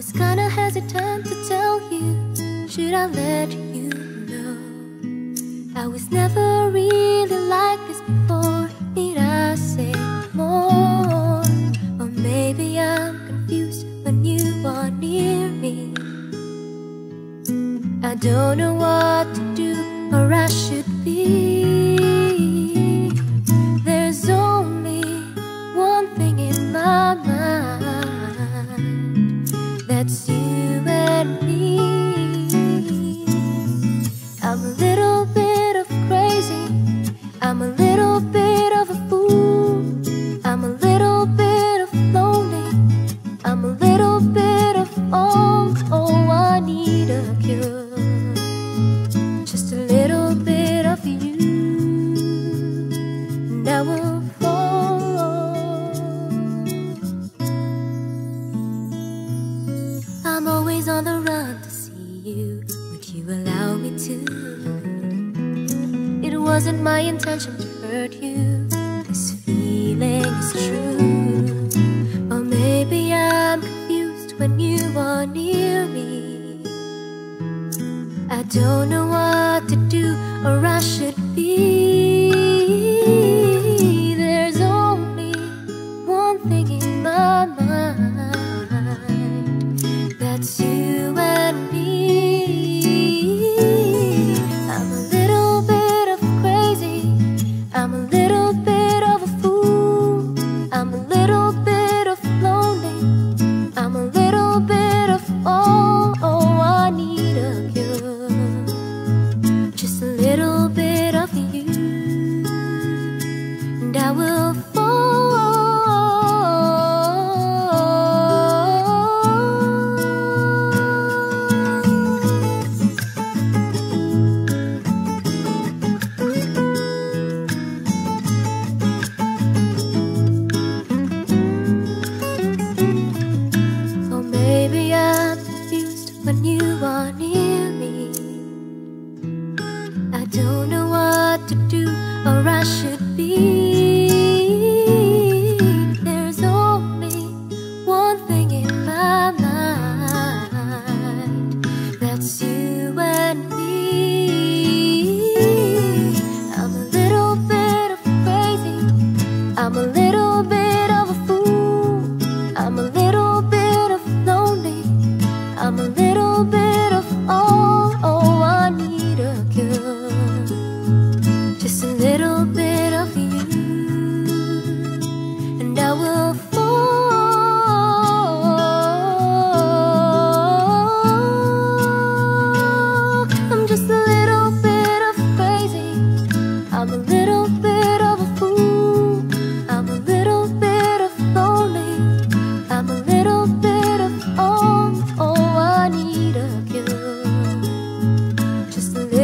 hesitant to tell you. Should I let you know? I was never really like this before. Need I say more? Or maybe I'm confused when you are near me. I don't know what to do or I should be. You allow me to? It wasn't my intention to hurt you. This feeling is true. Or maybe I'm confused when you are near me. I don't know what to do or I should be. Oh, or I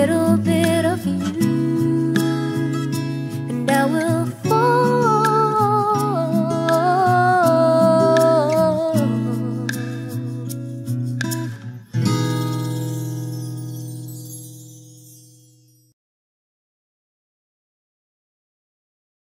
little bit.